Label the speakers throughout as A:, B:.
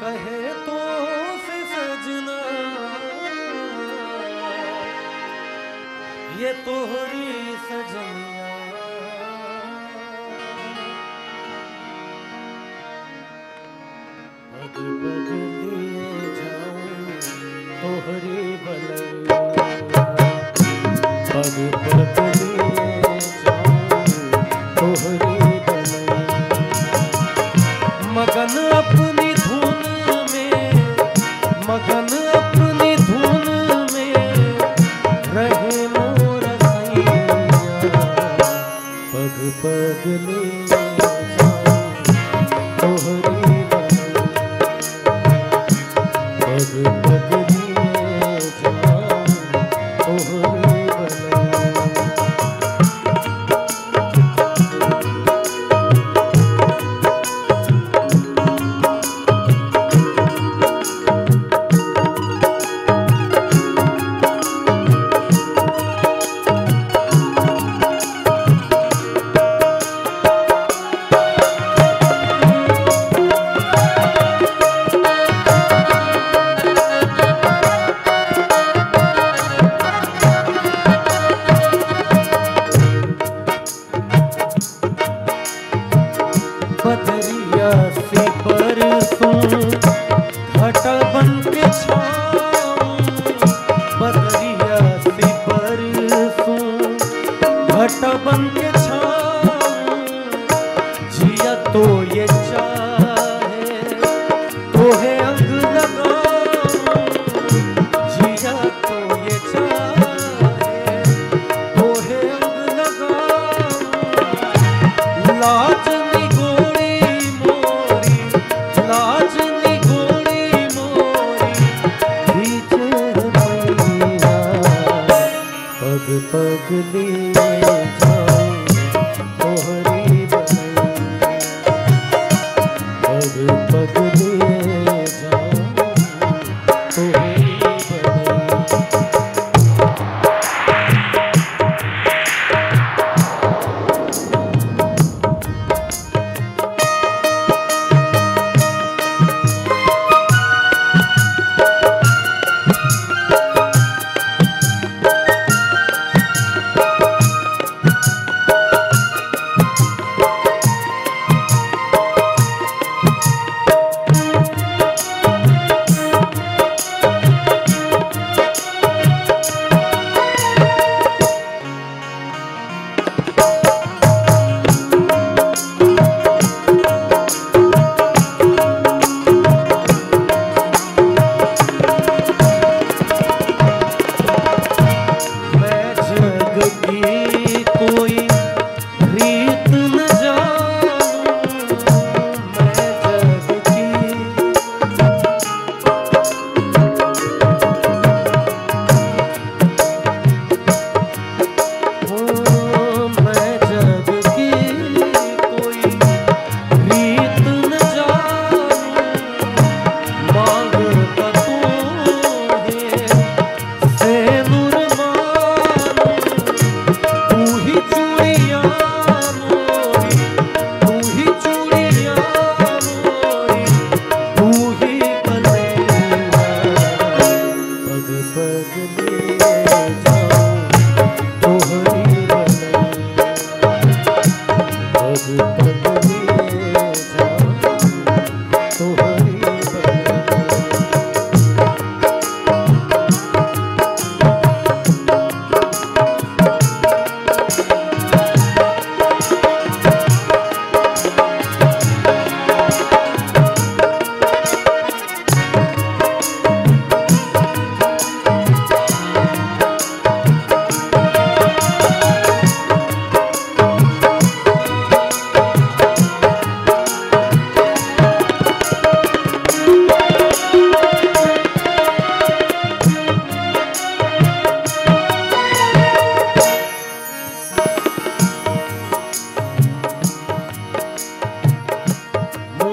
A: कहे तो से सजना। ये तोहरी सजनिया। तोहरी बलैया पग बदलिए पगले जाए तोहरी बदरिया से परसों घटा बदरिया से परसों घटा बन तो ये बदली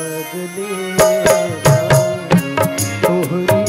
A: बदले। तोहरी